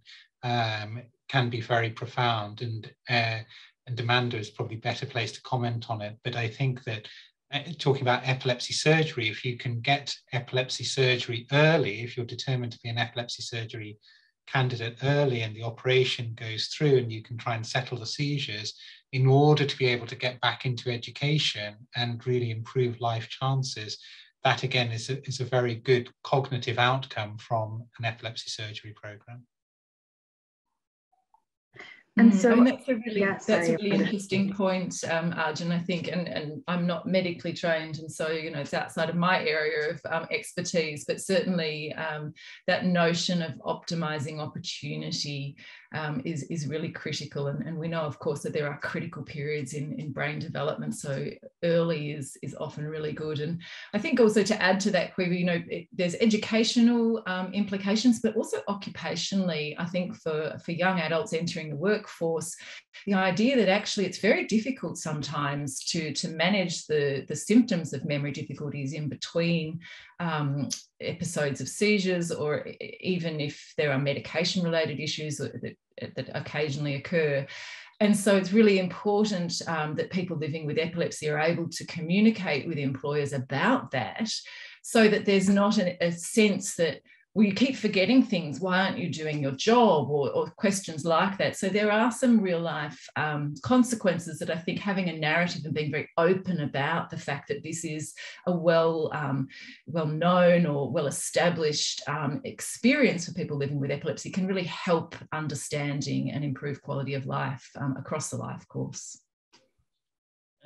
um, can be very profound and uh, and Amanda is probably better placed to comment on it. But I think that uh, talking about epilepsy surgery, if you can get epilepsy surgery early, if you're determined to be an epilepsy surgery candidate early and the operation goes through and you can try and settle the seizures in order to be able to get back into education and really improve life chances, that again is a, is a very good cognitive outcome from an epilepsy surgery program. And mm, so I mean, that's a really yeah, that's a really interesting point, um, Arjun, I think, and, and I'm not medically trained, and so you know it's outside of my area of um, expertise, but certainly um, that notion of optimizing opportunity um, is, is really critical. And, and we know, of course, that there are critical periods in, in brain development. So early is, is often really good. And I think also to add to that, Caoimhe, you know, it, there's educational um, implications, but also occupationally, I think for, for young adults entering the workforce, the idea that actually it's very difficult sometimes to, to manage the, the symptoms of memory difficulties in between um, episodes of seizures, or even if there are medication related issues that, that occasionally occur. And so it's really important um, that people living with epilepsy are able to communicate with employers about that so that there's not an, a sense that well, you keep forgetting things. Why aren't you doing your job? Or, or questions like that. So there are some real life um, consequences that I think having a narrative and being very open about the fact that this is a well, um, well known or well established um, experience for people living with epilepsy can really help understanding and improve quality of life um, across the life course.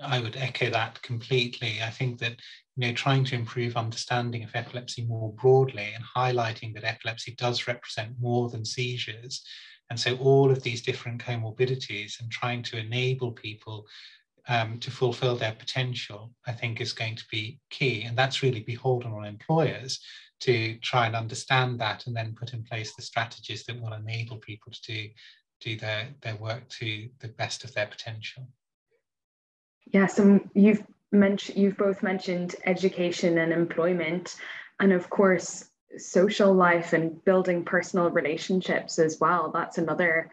I would echo that completely. I think that you know trying to improve understanding of epilepsy more broadly and highlighting that epilepsy does represent more than seizures, and so all of these different comorbidities and trying to enable people um, to fulfill their potential, I think is going to be key, and that's really beholden on employers to try and understand that and then put in place the strategies that will enable people to do do their, their work to the best of their potential. Yes, and you've mentioned you've both mentioned education and employment, and of course social life and building personal relationships as well. That's another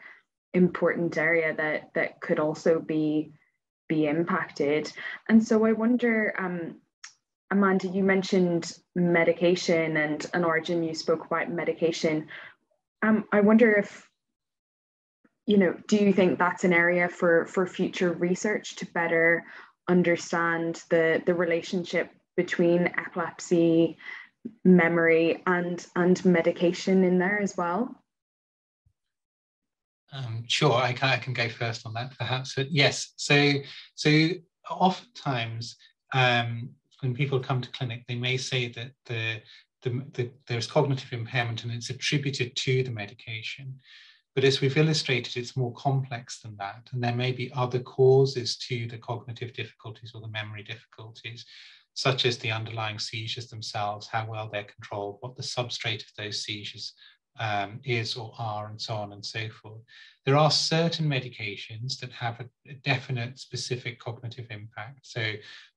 important area that that could also be be impacted. And so I wonder, um, Amanda, you mentioned medication and, and Arjun, you spoke about medication. Um, I wonder if, you know, do you think that's an area for, for future research to better understand the, the relationship between epilepsy, memory and, and medication in there as well? Um, sure, I can, I can go first on that perhaps. But yes, so so oftentimes um, when people come to clinic, they may say that the, the, the, there's cognitive impairment and it's attributed to the medication. But as we've illustrated, it's more complex than that. And there may be other causes to the cognitive difficulties or the memory difficulties, such as the underlying seizures themselves, how well they're controlled, what the substrate of those seizures um, is or are, and so on and so forth. There are certain medications that have a, a definite specific cognitive impact. So,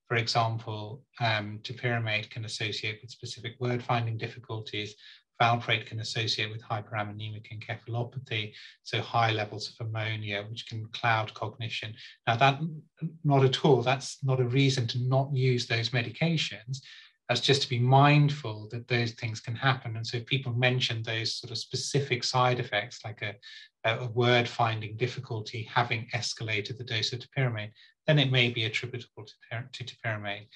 for example, um, topiramate can associate with specific word finding difficulties. Valproate can associate with hyperammonemic encephalopathy, so high levels of ammonia, which can cloud cognition. Now, that not at all. That's not a reason to not use those medications as just to be mindful that those things can happen. And so if people mention those sort of specific side effects, like a, a word finding difficulty having escalated the dose of topiramate, then it may be attributable to, to topiramate.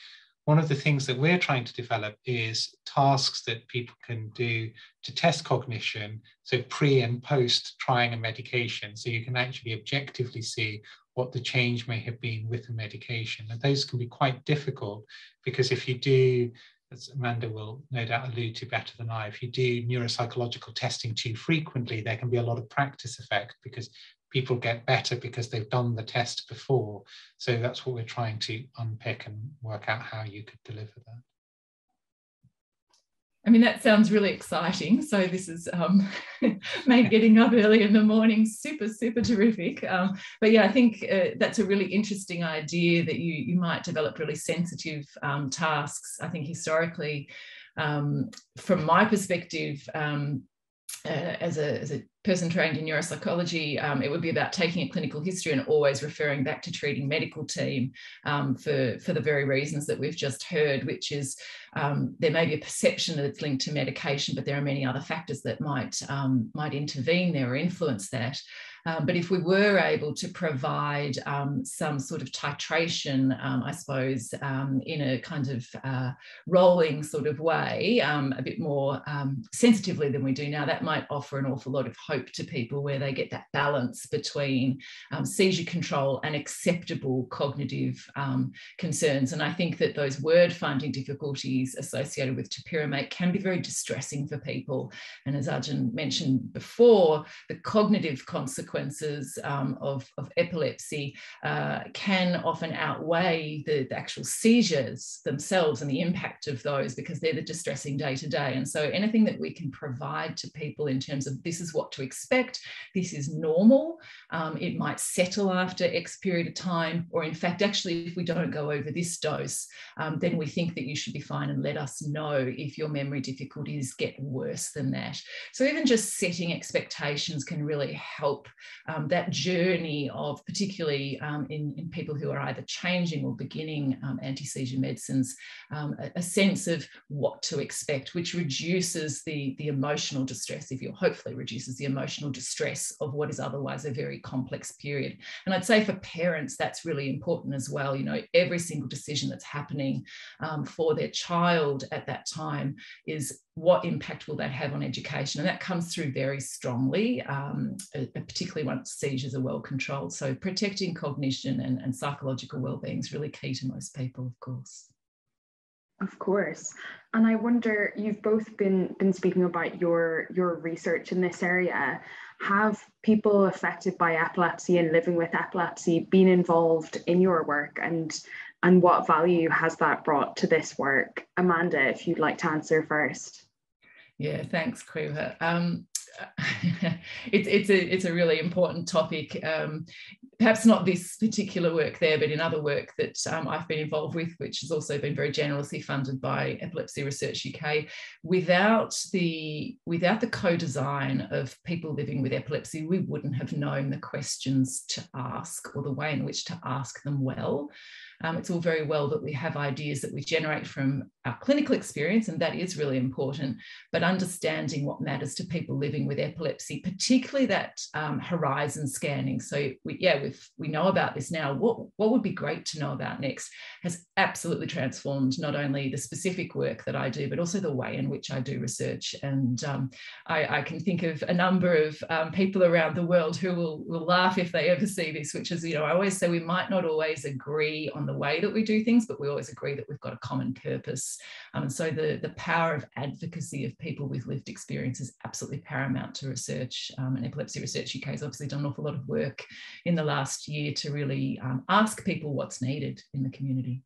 One of the things that we're trying to develop is tasks that people can do to test cognition, so pre and post trying a medication. So you can actually objectively see what the change may have been with the medication. And those can be quite difficult because if you do, as Amanda will no doubt allude to better than I, if you do neuropsychological testing too frequently, there can be a lot of practice effect because people get better because they've done the test before. So that's what we're trying to unpick and work out how you could deliver that. I mean, that sounds really exciting. So this is um, made getting up early in the morning super, super terrific. Um, but yeah, I think uh, that's a really interesting idea that you, you might develop really sensitive um, tasks. I think historically, um, from my perspective, um, uh, as, a, as a person trained in neuropsychology, um, it would be about taking a clinical history and always referring back to treating medical team um, for, for the very reasons that we've just heard, which is um, there may be a perception that it's linked to medication, but there are many other factors that might, um, might intervene there or influence that. Um, but if we were able to provide um, some sort of titration, um, I suppose, um, in a kind of uh, rolling sort of way, um, a bit more um, sensitively than we do now, that might offer an awful lot of hope to people where they get that balance between seizure control and acceptable cognitive concerns. And I think that those word finding difficulties associated with topiramate can be very distressing for people. And as Arjun mentioned before, the cognitive consequences consequences um, of, of, epilepsy uh, can often outweigh the, the, actual seizures themselves and the impact of those because they're the distressing day to day. And so anything that we can provide to people in terms of this is what to expect, this is normal, um, it might settle after X period of time, or in fact, actually, if we don't go over this dose, um, then we think that you should be fine and let us know if your memory difficulties get worse than that. So even just setting expectations can really help um, that journey of particularly um, in, in, people who are either changing or beginning um, anti-seizure medicines, um, a, a, sense of what to expect, which reduces the, the emotional distress, if you hopefully reduces the emotional distress of what is otherwise a very complex period. And I'd say for parents, that's really important as well. You know, every single decision that's happening um, for their child at that time is what impact will that have on education? And that comes through very strongly, um, particularly once seizures are well controlled. So protecting cognition and, and psychological well-being is really key to most people, of course. Of course. And I wonder, you've both been been speaking about your your research in this area. Have people affected by epilepsy and living with epilepsy been involved in your work and and what value has that brought to this work? Amanda, if you'd like to answer first. Yeah, thanks, Caoimhe. Um, it's it's a it's a really important topic. Um, perhaps not this particular work there, but in other work that um, I've been involved with, which has also been very generously funded by Epilepsy Research UK. Without the without the co-design of people living with epilepsy, we wouldn't have known the questions to ask or the way in which to ask them well. Um, it's all very well that we have ideas that we generate from our clinical experience, and that is really important, but understanding what matters to people living with epilepsy, particularly that um, horizon scanning. So, we, yeah, we we know about this now. What, what would be great to know about next has absolutely transformed not only the specific work that I do, but also the way in which I do research. And um, I, I, can think of a number of um, people around the world who will, will laugh if they ever see this, which is, you know, I always say we might not always agree on the way that we do things, but we always agree that we've got a common purpose. Um, and so the, the power of advocacy of people with lived experience is absolutely paramount to research. Um, and Epilepsy Research UK has obviously done an awful lot of work in the last year to really um, ask people what's needed in the community.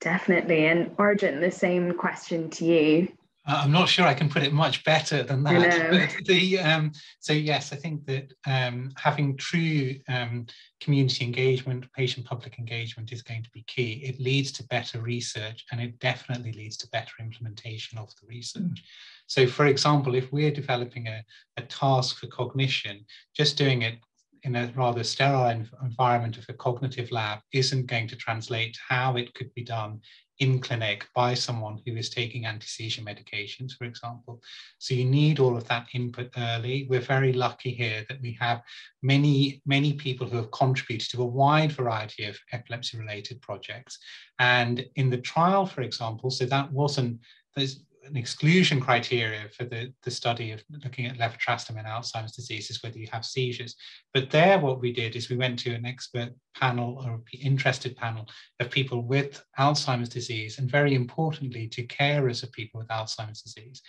Definitely. And Arjun, the same question to you. Uh, I'm not sure I can put it much better than that. the, um, so yes, I think that um, having true um, community engagement, patient public engagement is going to be key. It leads to better research and it definitely leads to better implementation of the research. Mm. So for example, if we're developing a, a task for cognition, just doing it in a rather sterile environment of a cognitive lab isn't going to translate how it could be done in clinic by someone who is taking anti-seizure medications, for example. So you need all of that input early. We're very lucky here that we have many, many people who have contributed to a wide variety of epilepsy-related projects. And in the trial, for example, so that wasn't, there's an exclusion criteria for the, the study of looking at levetiracetam in Alzheimer's disease is whether you have seizures. But there, what we did is we went to an expert panel or interested panel of people with Alzheimer's disease, and very importantly, to carers of people with Alzheimer's disease.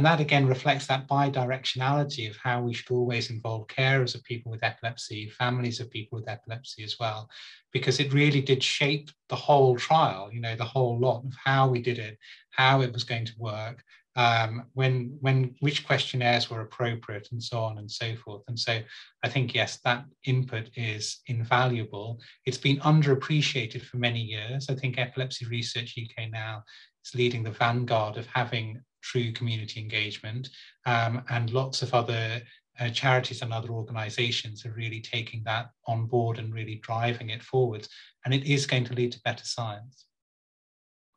And that again reflects that bi-directionality of how we should always involve carers of people with epilepsy, families of people with epilepsy as well, because it really did shape the whole trial, you know, the whole lot of how we did it, how it was going to work, um, when, when, which questionnaires were appropriate and so on and so forth. And so I think, yes, that input is invaluable. It's been underappreciated for many years. I think Epilepsy Research UK now is leading the vanguard of having true community engagement, um, and lots of other uh, charities and other organizations are really taking that on board and really driving it forwards. And it is going to lead to better science.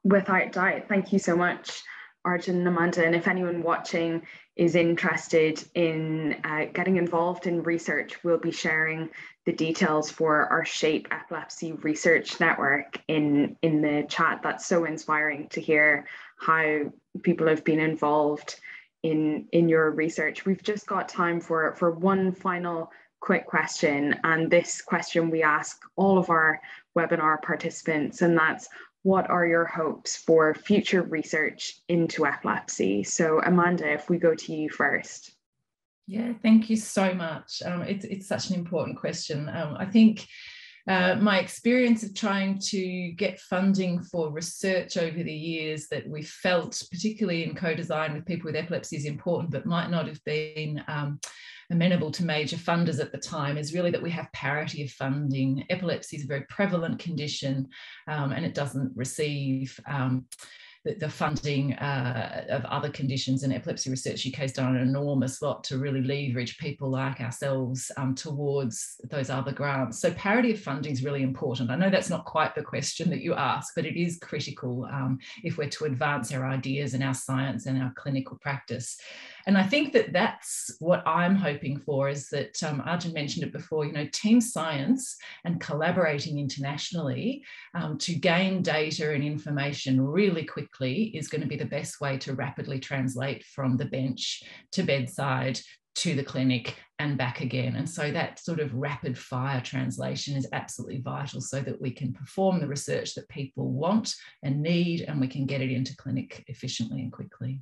Without doubt. Thank you so much, Arjun and Amanda. And if anyone watching is interested in uh, getting involved in research, we'll be sharing the details for our Shape Epilepsy Research Network in, in the chat. That's so inspiring to hear how people have been involved in in your research. We've just got time for for one final quick question, and this question we ask all of our webinar participants, and that's what are your hopes for future research into epilepsy? So, Amanda, if we go to you first. Yeah, thank you so much. Um, it's, it's such an important question. Um, I think uh, my experience of trying to get funding for research over the years that we felt, particularly in co-design with people with epilepsy, is important, but might not have been um, amenable to major funders at the time, is really that we have parity of funding. Epilepsy is a very prevalent condition, um, and it doesn't receive um, the, the funding uh, of other conditions and epilepsy research UK has done an enormous lot to really leverage people like ourselves um, towards those other grants. So parity of funding is really important. I know that's not quite the question that you ask, but it is critical um, if we're to advance our ideas and our science and our clinical practice. And I think that that's what I'm hoping for is that um, Arjun mentioned it before, you know, team science and collaborating internationally um, to gain data and information really quickly is going to be the best way to rapidly translate from the bench to bedside to the clinic and back again. And so that sort of rapid fire translation is absolutely vital so that we can perform the research that people want and need and we can get it into clinic efficiently and quickly.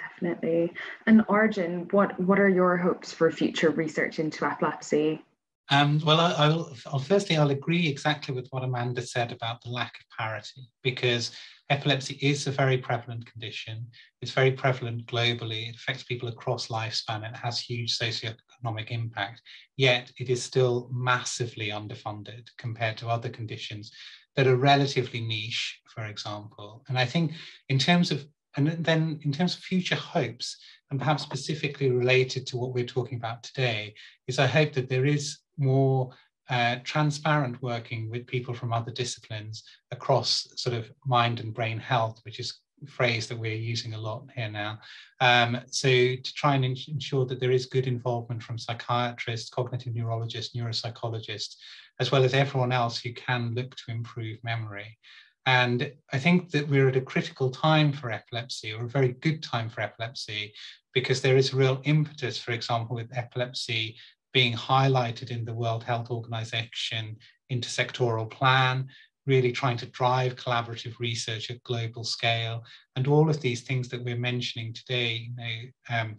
Definitely. And Arjun, what, what are your hopes for future research into epilepsy? Um, well, I, will I'll, firstly, I'll agree exactly with what Amanda said about the lack of parity, because epilepsy is a very prevalent condition. It's very prevalent globally. It affects people across lifespan. It has huge socioeconomic impact. Yet it is still massively underfunded compared to other conditions that are relatively niche, for example. And I think in terms of and then in terms of future hopes, and perhaps specifically related to what we're talking about today, is I hope that there is more uh, transparent working with people from other disciplines across sort of mind and brain health, which is phrase that we're using a lot here now. Um, so to try and ensure that there is good involvement from psychiatrists, cognitive neurologists, neuropsychologists, as well as everyone else who can look to improve memory. And I think that we're at a critical time for epilepsy, or a very good time for epilepsy, because there is a real impetus, for example, with epilepsy being highlighted in the World Health Organization intersectoral plan, really trying to drive collaborative research at global scale. And all of these things that we're mentioning today, you know, um,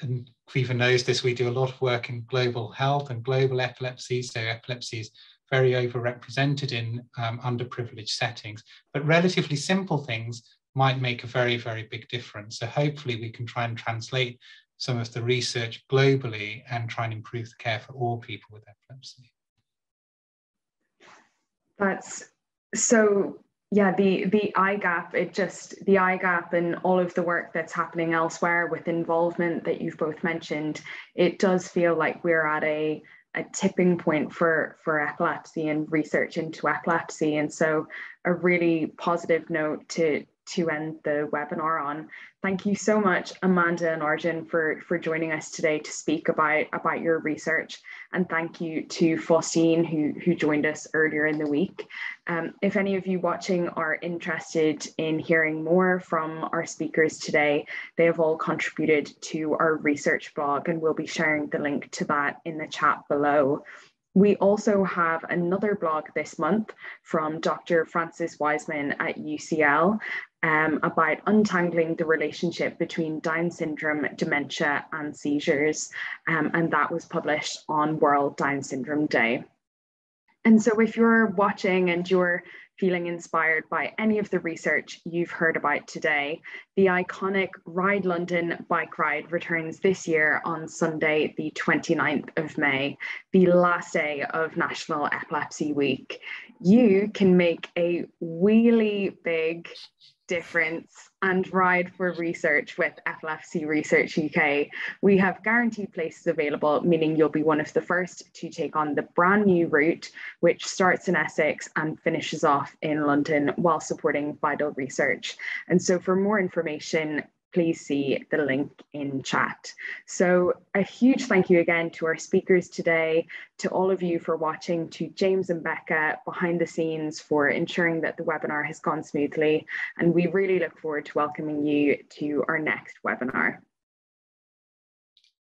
and Caoimhe knows this, we do a lot of work in global health and global epilepsy. So epilepsy is very overrepresented in um, underprivileged settings, but relatively simple things might make a very, very big difference. So hopefully we can try and translate some of the research globally and try and improve the care for all people with epilepsy. That's so yeah the the IGAP, it just the IGAP and all of the work that's happening elsewhere with involvement that you've both mentioned it does feel like we're at a a tipping point for for epilepsy and research into epilepsy. And so a really positive note to to end the webinar on. Thank you so much, Amanda and Arjun, for, for joining us today to speak about, about your research. And thank you to Faustine, who, who joined us earlier in the week. Um, if any of you watching are interested in hearing more from our speakers today, they have all contributed to our research blog, and we'll be sharing the link to that in the chat below. We also have another blog this month from Dr. Frances Wiseman at UCL um, about untangling the relationship between Down syndrome, dementia, and seizures. Um, and that was published on World Down Syndrome Day. And so, if you're watching and you're feeling inspired by any of the research you've heard about today, the iconic Ride London bike ride returns this year on Sunday, the 29th of May, the last day of National Epilepsy Week. You can make a really big difference and ride for research with Epilepsy Research UK. We have guaranteed places available, meaning you'll be one of the first to take on the brand new route, which starts in Essex and finishes off in London while supporting vital research. And so for more information, please see the link in chat. So a huge thank you again to our speakers today, to all of you for watching, to James and Becca behind the scenes for ensuring that the webinar has gone smoothly. And we really look forward to welcoming you to our next webinar.